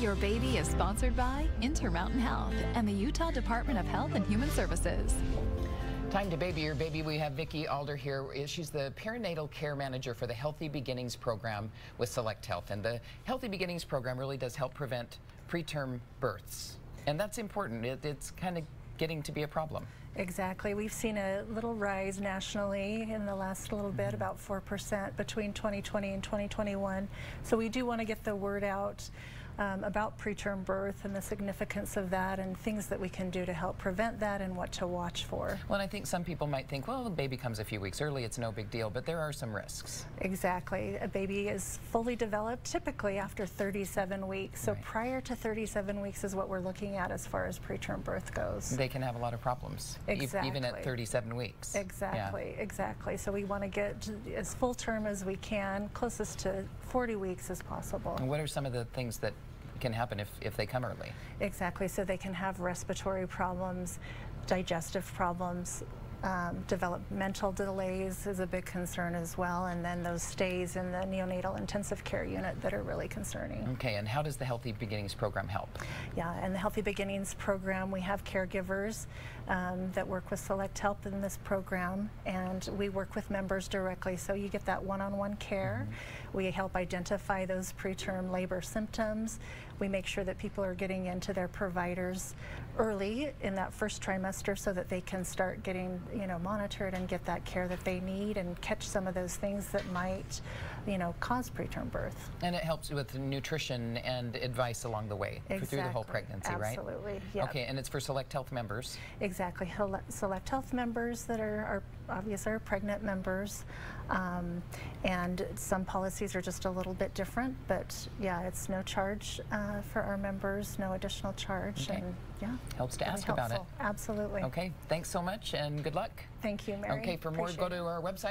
Your Baby is sponsored by Intermountain Health and the Utah Department of Health and Human Services. Time to baby your baby. We have Vicki Alder here. She's the perinatal care manager for the Healthy Beginnings program with Select Health. And the Healthy Beginnings program really does help prevent preterm births. And that's important. It, it's kind of getting to be a problem. Exactly. We've seen a little rise nationally in the last little bit, about 4% between 2020 and 2021. So we do want to get the word out um, about preterm birth and the significance of that and things that we can do to help prevent that and what to watch for. Well, I think some people might think, well, the baby comes a few weeks early, it's no big deal, but there are some risks. Exactly. A baby is fully developed typically after 37 weeks. So right. prior to 37 weeks is what we're looking at as far as preterm birth goes. They can have a lot of problems. Exactly. even at 37 weeks. Exactly, yeah. exactly. So we want to get as full term as we can, closest to 40 weeks as possible. And what are some of the things that can happen if, if they come early. Exactly. So they can have respiratory problems, digestive problems, um, developmental delays is a big concern as well, and then those stays in the neonatal intensive care unit that are really concerning. Okay, and how does the Healthy Beginnings program help? Yeah, and the Healthy Beginnings program, we have caregivers um, that work with Select Health in this program, and we work with members directly, so you get that one-on-one -on -one care. Mm -hmm. We help identify those preterm labor symptoms. We make sure that people are getting into their providers early in that first trimester so that they can start getting you know, monitored and get that care that they need and catch some of those things that might, you know, cause preterm birth. And it helps with nutrition and advice along the way exactly. through the whole pregnancy, Absolutely. right? Absolutely, yeah. Okay, and it's for Select Health members? Exactly. Select Health members that are, are obviously are pregnant members. Um, and some policies are just a little bit different, but yeah, it's no charge uh, for our members, no additional charge. Okay. And yeah. Helps to ask helpful. about it. Absolutely. Okay, thanks so much and good luck. Thank you, Mary. Okay, for more, Appreciate go to our website.